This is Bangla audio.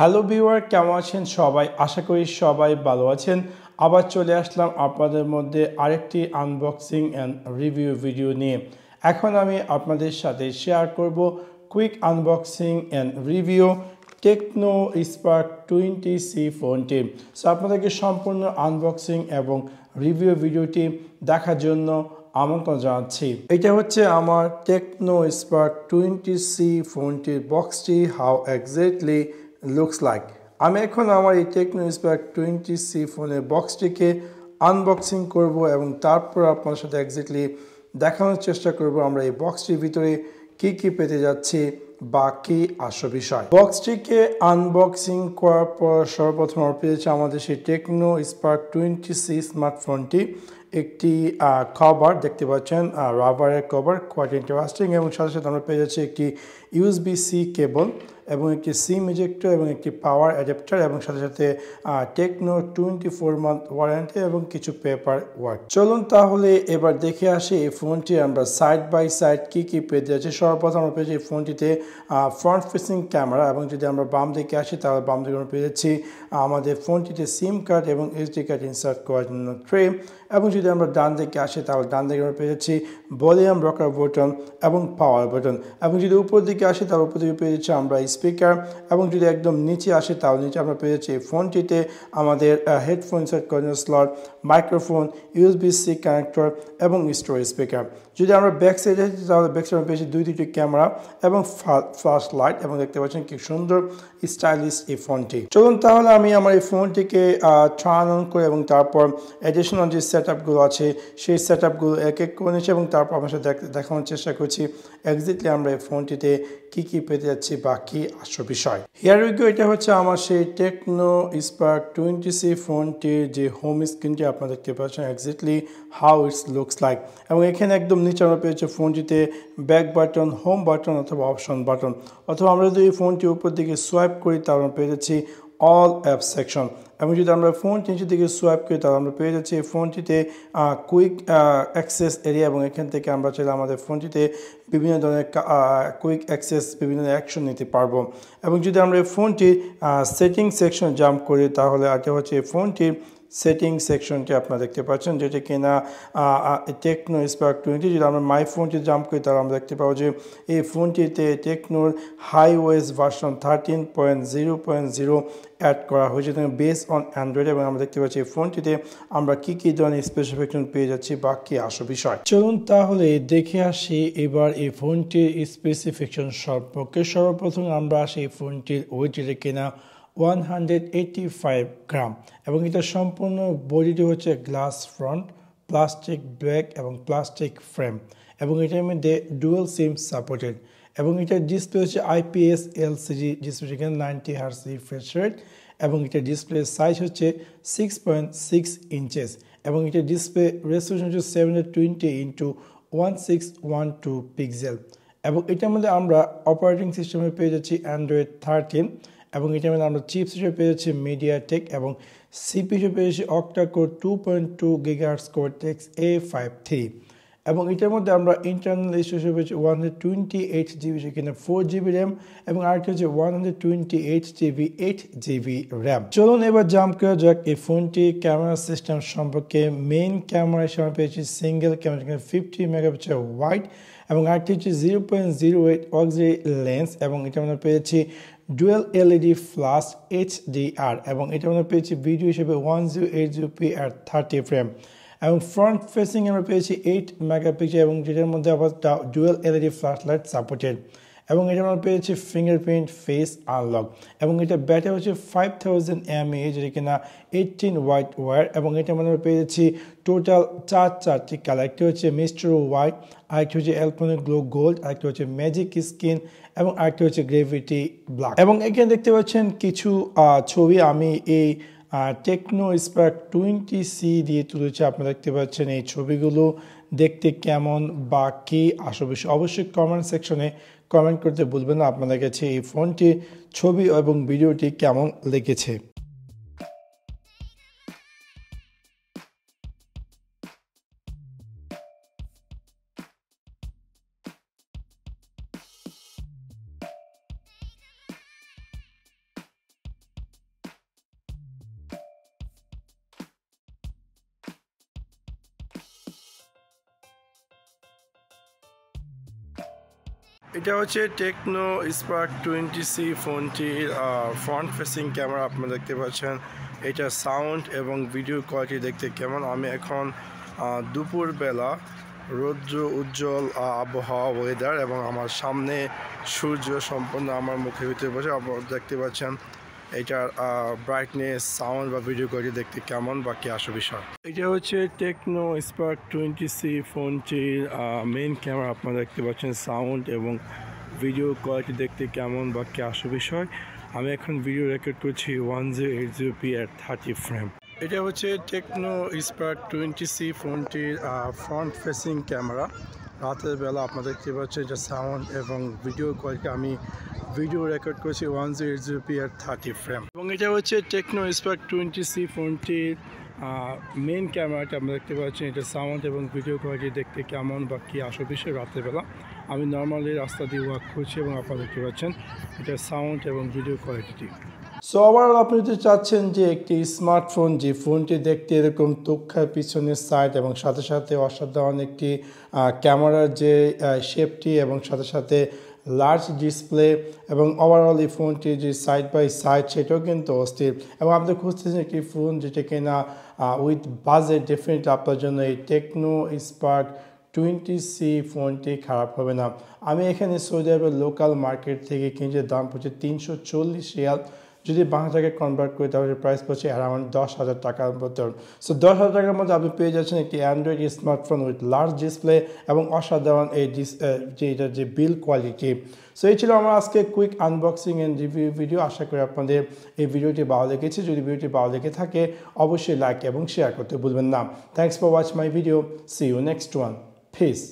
হ্যালো ভিউয়ার, কেমন আছেন সবাই? আশা করি সবাই ভালো আছেন। আবার চলে আসলাম আপনাদের মধ্যে আরেকটি আনবক্সিং অ্যান্ড রিভিউ ভিডিও নিয়ে। এখন আমি আপনাদের সাথে শেয়ার করব quick unboxing and review Tecno Spark twenty C ফোনটি সো আপনাদেরকে সম্পূর্ণ আনবক্সিং এবং রিভিউ ভিডিওটি দেখার জন্য আমন্ত্রণ জানাচ্ছি। এটা হচ্ছে আমার টেকনো স্পার্ক টোয়েন্টি সি ফোনটির বক্সটি হাউ এক্স্যাক্টলি লুকস লাইক আমি এখন আমার এই টেকনো স্পার্ক টোয়েন্টি সি ফোনের বক্সটিকে আনবক্সিং করব এবং তারপর আপনার সাথে এক্স্যাক্টলি দেখানোর চেষ্টা করব আমরা এই বক্সটির ভিতরে কি কি পেতে যাচ্ছি বা কি আসল বিষয়। বক্সটিকে আনবক্সিং করার পর সর্বপ্রথম আমরা পেয়েছি আমাদের সেই টেকনো স্পার্ক টোয়েন্টি সি স্মার্টফোনটি একটি কভার দেখতে পাচ্ছেন রাবারের কভার কোয়াইট ইন্টারেস্টিং এবং সাথে সাথে আমরা পেয়ে যাচ্ছি একটি ইউএসবি সি কেবল এবং একটি সিম ইজেক্টর এবং একটি পাওয়ার অ্যাডাপ্টার এবং সাথে সাথে Tecno twenty four month warranty এবং কিছু পেপার ওয়ার্ক চলুন তাহলে এবার দেখে আসি এই ফোনটি আমরা সাইড বাই সাইড কী কী পেতে যাচ্ছি। সর্বপ্রথম আমরা পেয়েছি এই ফোনটিতে ফ্রন্ট ফেসিং ক্যামেরা এবং যদি আমরা বাম দিকে আসি, তাহলে বাম দিকে আমরা পেয়ে যাচ্ছি আমাদের ফোনটিতে সিম কার্ড এবং এইচডি কার্ড ইনসার্ট করার জন্য ট্রে এবং যদি আমরা ডান দিকে আসি, তাহলে ডান দিকে আমরা পেয়ে যাচ্ছি ভলিউম রকার বটন এবং পাওয়ার বটন এবং যদি উপর দিকে আসি, তাহলে উপর দিকে পেয়ে যাচ্ছি আমরা স্পিকার এবং যদি একদম নিচে আসে, তাহলে নিচে আমরা পেয়ে যাচ্ছি ফোনটিতে আমাদের হেডফোন সেট করার slot, microphone USB C connector এবং স্টোরেজ স্পিকার। যদি আমরা ব্যাক সাইডে আসি, তাহলে ব্যাক সাইডে পেয়েছি দুই দুটি ক্যামেরা এবং ফ্লাশ লাইট এবং দেখতে পাচ্ছেন কি সুন্দর স্টাইলিশ এই ফোনটি। চলুন তাহলে আমি আমার এই ফোনটিকে টার্ন অন করে এবং তারপর অ্যাডিশনাল যে সেট আপগুলো আছে, সেই সেট আপগুলো এক এক করে নিচ্ছি এবং তারপর আমার সাথে দেখানোর চেষ্টা করছি এক্স্যাক্টলি আমরা এই ফোনটিতে কি কি পেতে যাচ্ছি বা কি আসল বিষয়। হিয়ার উইগো এটা হচ্ছে আমার সেই টেকনো স্পার্ক টোয়েন্টি সি ফোনটির যে হোম স্ক্রিনটি আপনারা দেখতে পাচ্ছেন exactly how it's looks like এবং এখানে একদম নিচে আমরা পেয়েছি ফোনটিতে ব্যাক বাটন হোম বাটন অথবা অপশন বাটন অথবা আমরা যদি এই ফোনটি উপর দিকে সোয়াইপ করি, তাহলে আমরা পেয়ে যাচ্ছি অল অ্যাপ সেকশন এবং যদি আমরা ফোন নিচের দিকে সোয়াইপ করি, তাহলে আমরা পেয়ে যাচ্ছি ফোনটিতে কুইক অ্যাক্সেস এরিয়া এবং এখান থেকে আমরা চাইলে আমাদের ফোনটিতে বিভিন্ন ধরনের কুইক অ্যাক্সেস বিভিন্ন অ্যাকশন নিতে পারব। এবং যদি আমরা এই ফোনটির সেটিং সেকশন জাম্প করি, তাহলে আগে হচ্ছে ফোনটির সেটিং সেকশনটি আপনারা দেখতে পাচ্ছেন, যেটা কিনা টেকনো স্পার্ক টোয়েন্টি যদি আমরা মাই ফোনটি জাম্প করি তাহলে আমরা দেখতে পাবো যে এই ফোনটিতে টেকনোর HiOS version thirteen point zero point zero add করা হয়েছে। বেস অন অ্যান্ড্রয়েড এবং আমরা দেখতে পাচ্ছি এই ফোনটিতে আমরা কী কী ধরনের স্পেসিফিকেশন পেয়ে যাচ্ছি বা কী আসো বিষয়। চলুন তাহলে দেখে আসি এবার এই ফোনটির স্পেসিফিকেশন সম্পর্কে। সর্বপ্রথম আমরা আসি এই ফোনটির ওয়েটের কিনা। One hundred eighty five gram এবং এটা সম্পূর্ণ বডিটি হচ্ছে গ্লাস ফ্রন্ট প্লাস্টিক ব্যাক এবং প্লাস্টিক ফ্রেম এবং এটার মধ্যে ডুয়েল সিম সাপোর্টেড এবং এটার ডিসপ্লে হচ্ছে আইপিএস এলসিজি ডিসপ্লে এখানে নাইনটি হার্স রিফ্রেশ রেট এবং এটার ডিসপ্লে সাইজ হচ্ছে সিক্স পয়েন্ট সিক্স ইঞ্চেস এবং এটার ডিসপ্লে রেসলিউশন হচ্ছে seven twenty into one six one two pixel এবং এটার মধ্যে আমরা অপারেটিং সিস্টেমে পেয়ে যাচ্ছি অ্যান্ড্রয়েড থার্টিন এবং এটার মধ্যে আমরা চিপস হিসেবে পেয়েছি মিডিয়া টেক এবং সিপি হিসেবে পেয়েছি যাচ্ছি octa core two point two gigahertz Cortex A five three এবং এটার মধ্যে আমরা ইন্টারনাল ইস্যু হিসেবে পেয়েছি one hundred twenty eight GB সেখানে ফোর জিবি র্যাম এবং আরেকটি হচ্ছে one hundred twenty eight GB eight GB RAM চলুন এবার জাম্প করা যাক এই ফোনটি ক্যামেরা সিস্টেম সম্পর্কে। মেইন ক্যামেরা হিসেবে আমরা পেয়েছি সিঙ্গেল ক্যামেরা সেখানে ফিফটি মেগাপিক্সেল ওয়াইড এবং আরেকটি হচ্ছে zero point zero eight auxiliary lens এবং এটা আমরা পেয়েছি ডুয়েল এলইডি ফ্লাশ এইচডিআর এবং এটা আমরা পেয়েছি ভিডিও হিসেবে one zero eight zero P আর থার্টি ফ্রেম এবং ফ্রন্ট ফেসিং আমরা পেয়েছি এইট মেগাপিক্সেল এবং যেটার মধ্যে আবার dual LED flash light supported এবং এটা আমরা পেয়েছি ফিঙ্গারপ্রিন্ট ফেস আনলক এবং এটা ব্যাটারি হচ্ছে ফাইভ থাউজেন্ড এম এ যেটা কিনা এইটিন হোয়াইট ওয়ার এবং এটা আমরা পেয়েছি টোটাল চার চারটি কালার একটি হচ্ছে মিস্টার হোয়াইট আরেকটি হচ্ছে অ্যালপনিক গ্লো গোল্ড আরেকটি হচ্ছে ম্যাজিক স্কিন এবং আরেকটি হচ্ছে গ্রেভিটি ব্ল্যাক এবং এখানে দেখতে পাচ্ছেন কিছু ছবি আমি এই টেকনো স্পার্ক টোয়েন্টি সি দিয়ে তুলেছে। আপনারা দেখতে পাচ্ছেন এই ছবিগুলো। দেখতে কেমন বা কী আশেপাশে অবশ্যই কমেন্ট সেকশনে কমেন্ট করতে ভুলবেন না। আপনাদের কাছে এই ফোনটির ছবি এবং ভিডিওটি কেমন লেগেছে? এটা হচ্ছে টেকনো স্পার্ক টোয়েন্টি সি ফোনটির ফ্রন্ট ফেসিং ক্যামেরা আপনারা দেখতে পাচ্ছেন। এটা সাউন্ড এবং ভিডিও কোয়ালিটি দেখতে কেমন। আমি এখন দুপুরবেলা রৌদ্র উজ্জ্বল আবহাওয়া ওয়েদার এবং আমার সামনে সূর্য সম্পূর্ণ আমার মুখে ভিতরে বসে দেখতে পাচ্ছেন। এটার ব্রাইটনেস সাউন্ড বা ভিডিও কোয়ালিটি দেখতে কেমন বা কি আসো বিষয়? এটা হচ্ছে টেকনো স্পার্ক টোয়েন্টি সি ফোনটির মেইন ক্যামেরা আপনারা দেখতে পাচ্ছেন সাউন্ড এবং ভিডিও কোয়ালিটি দেখতে কেমন বা কি আসো বিষয়। আমি এখন ভিডিও রেকর্ড করছি one zero eight zero P at thirty frame এটা হচ্ছে টেকনো স্পার্ক টোয়েন্টি সি ফোনটির ফ্রন্ট ফেসিং ক্যামেরা রাতের বেলা আপনারা দেখতে পাচ্ছেন যে সাউন্ড এবং ভিডিও কোয়ালিটি আমি ভিডিও রেকর্ড করেছি one zero eight zero P আর থার্টি ফ্রেম এবং এটা হচ্ছে টেকনো স্পার্ক টোয়েন্টি সি ফোনটির মেন ক্যামেরাটা আমরা দেখতে পাচ্ছেন এটা সাউন্ড এবং ভিডিও কোয়ালিটি দেখতে কেমন বা কী আসো বিষয় রাতের বেলা। আমি নর্মালি রাস্তা দিয়ে ওয়াক করছি এবং আপনারা দেখতে পাচ্ছেন এটা সাউন্ড এবং ভিডিও কোয়ালিটি সো ওভারঅল আপনি যদি চাচ্ছেন যে একটি স্মার্টফোন যে ফোনটি দেখতে এরকম তুক্ষার পিছনের সাইড এবং সাথে সাথে অসাধারণ একটি ক্যামেরার যে শেপটি এবং সাথে সাথে লার্জ ডিসপ্লে এবং ওভারঅল এই ফোনটি যে সাইড বাই সাইড সেটাও কিন্তু অস্থির। এবং আপনি খুঁজতেছেন একটি ফোন যেটা কিনা উইথ বাজেট ডেফিনেটলি আপনার জন্য এই টেকনো স্পার্ক টোয়েন্টি সি ফোনটি খারাপ হবে না। আমি এখানে সৌদি আরবের লোকাল মার্কেট থেকে কিনছে, দাম পড়ছে তিনশো চল্লিশ রিয়াল। যদি বাংলা টাকায় কনভার্ট করি, তাহলে প্রাইস পড়ছে অ্যারাউন্ড দশ হাজার টাকার মধ্যে সো দশ হাজার টাকার মধ্যে আপনি পেয়ে যাচ্ছেন একটি Android smartphone with large display এবং অসাধারণ এই ডিস যে এটার যে বিল কোয়ালিটি সো এই ছিল আমার আজকে quick unboxing and review video আশা করি আপনাদের এই ভিডিওটি ভালো লেগেছে। যদি ভিডিওটি ভালো লেগে থাকে, অবশ্যই লাইক এবং শেয়ার করতে ভুলবেন না। Thanks for watch my video see you next one peace.